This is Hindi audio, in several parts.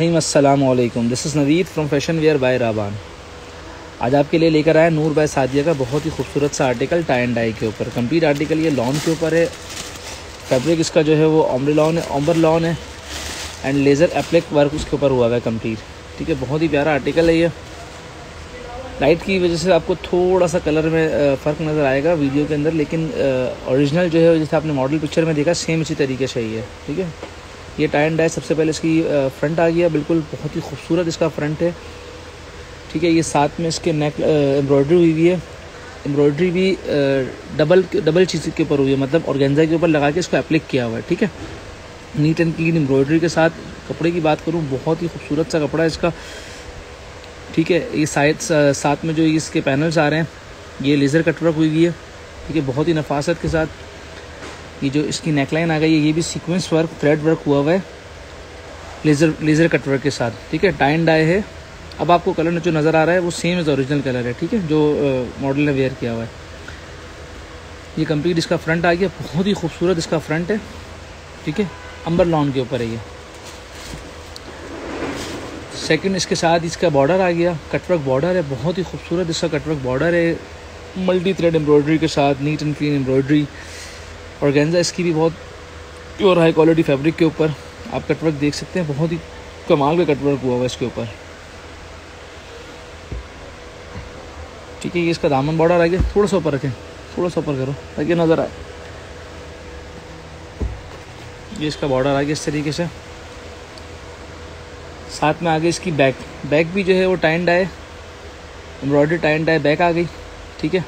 रहीम, अस्सलाम this is Naveed from Fashion Wear by राबान आज आपके लिए लेकर आया नूर बाय सादिया का बहुत ही खूबसूरत सा आर्टिकल टाई एंड डाई के ऊपर। कंप्लीट आर्टिकल ये लॉन के ऊपर है। फैब्रिक इसका जो है वो ऑम्बर लॉन है ऑम्बर लॉन है। एंड लेज़र एप्लिक वर्क उसके ऊपर हुआ हुआ है कंप्लीट ठीक है, बहुत ही प्यारा आर्टिकल है ये। लाइट की वजह से आपको थोड़ा सा कलर में फ़र्क नज़र आएगा वीडियो के अंदर। लेकिन ओरिजिनल जो है, जैसे आपने मॉडल पिक्चर में देखा सेम इसी तरीके से ही है। ठीक है? ये टाई एंड डाई सबसे पहले इसकी फ्रंट आ गया, बिल्कुल बहुत ही खूबसूरत इसका फ्रंट है। ठीक है, ये साथ में इसके नेक एम्ब्रॉयडरी हुई हुई है। एम्ब्रॉयडरी भी डबल डबल चीज़ के ऊपर हुई है मतलब ऑर्गेन्जा के ऊपर लगा के इसको अप्लिक किया हुआ है, ठीक है? नीट एंड क्लीन एम्ब्रॉयडरी के साथ, कपड़े की बात करूँ, बहुत ही खूबसूरत सा कपड़ा है इसका। ठीक है, ये साइड साथ में जो इसके पैनल्स आ रहे हैं, ये लेज़र कटवर्क हुई हुई है। ठीक है, बहुत ही नफासत के साथ ये जो इसकी नेकलाइन आ गई है, ये भी सीक्वेंस वर्क थ्रेड वर्क हुआ हुआ है लेज़र लेज़र कट वर्क के साथ, ठीक है? टाइन डाई है। अब आपको कलर जो नज़र आ रहा है, वो सेम इज़ ओरिजिनल कलर है, ठीक है? जो मॉडल ने वेयर किया हुआ है। ये कंप्लीट इसका फ्रंट आ गया, बहुत ही खूबसूरत इसका फ्रंट है, ठीक है? अंबर लॉन के ऊपर है ये। सेकंड इसके साथ इसका बॉर्डर आ गया कटवर्क बॉर्डर है, बहुत ही खूबसूरत इसका कटवर्क बॉर्डर है। मल्टी थ्रेड एम्ब्रॉयडरी के साथ नीट एंड क्लीन एम्ब्रॉयडरी और गेंजा इसकी भी बहुत प्योर हाई क्वालिटी फैब्रिक के ऊपर, आप कटवर्क देख सकते हैं, बहुत ही कमाल का कटवर्क हुआ हुआ इसके ऊपर। ठीक है, ये इसका दामन बॉर्डर आ गया थोड़ा सा ऊपर रखें, थोड़ा सा ऊपर करो, ताकि नज़र आए। ये इसका बॉर्डर आ गया इस तरीके से। साथ में आगे इसकी बैक बैक भी जो है वो टाइंड आए एम्ब्रॉयडरी टाइंड आए बैक आ गई, ठीक है।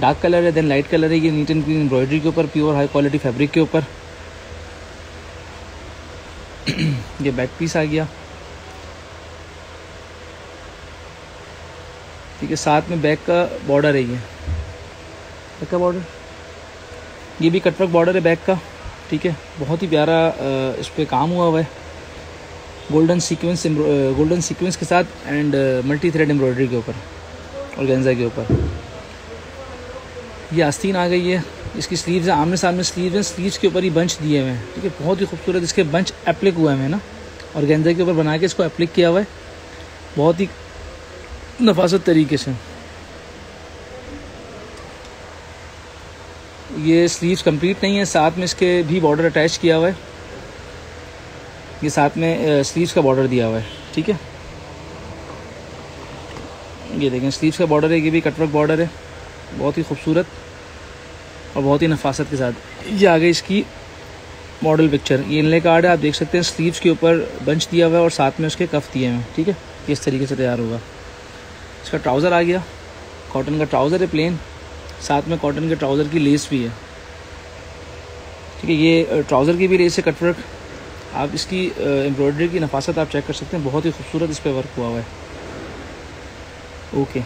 डार्क कलर है देन लाइट कलर है, ये नीट एंड क्लीन एम्ब्रॉयडरी के ऊपर प्योर हाई क्वालिटी फैब्रिक के ऊपर। ये बैक पीस आ गया। ठीक है, साथ में बैक का बॉर्डर है ये। बैक का बॉर्डर ये भी कटवर्क बॉर्डर है बैक का। ठीक है, बहुत ही प्यारा इस पर काम हुआ हुआ है। गोल्डन सीक्वेंस गोल्डन सीक्वेंस के साथ एंड मल्टी थ्रेड एम्ब्रॉयडरी के ऊपर, और गेंजा के ऊपर। ये आस्तीन आ गई है। इसकी स्लीव्स है, आमने सामने स्लीव हैं स्लीव्स के ऊपर ही बंच दिए हुए हैं। ठीक है, बहुत ही खूबसूरत इसके बंच एप्लिक हुए हैं ना। और गेंदे के ऊपर बना के इसको एप्लिक किया हुआ है। बहुत ही नफासत तरीके से। ये स्लीव्स कंप्लीट नहीं है, साथ में इसके भी बॉर्डर अटैच किया हुआ है। ये साथ में स्लीव्स का बॉर्डर दिया हुआ है। ठीक है? ये देखें स्लीव्स का बॉर्डर है, ये भी कटवर्क बॉर्डर है। बहुत ही खूबसूरत और बहुत ही नफासत के साथ। ये आ गई इसकी मॉडल पिक्चर ये इनले कार्ड है, आप देख सकते हैं स्लीव्स के ऊपर बंच दिया हुआ है और साथ में उसके कफ दिए हुए हैं, ठीक है? इस तरीके से तैयार होगा। इसका ट्राउज़र आ गया। कॉटन का ट्राउज़र है प्लेन साथ में कॉटन के ट्राउज़र की लेस भी है। ठीक है, ये ट्राउज़र की भी लेस है, कटवर्क। आप इसकी एम्ब्रॉयडरी की नफासत आप चेक कर सकते हैं, बहुत ही खूबसूरत इस पर वर्क हुआ हुआ है। ओके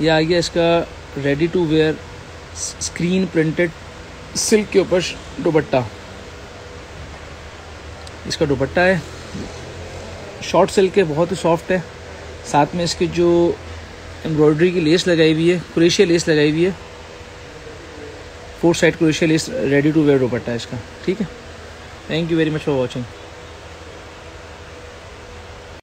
ये आ गया इसका ready to wear screen printed silk के ऊपर दुपट्टा। इसका दुपट्टा है। शॉर्ट सिल्क है, बहुत ही सॉफ्ट है। साथ में इसके जो एम्ब्रॉयडरी की लेस लगाई हुई है क्रोशिया लेस लगाई हुई है। Four side crochet lace ready to wear दुपट्टा है इसका। ठीक है? Thank you very much for watching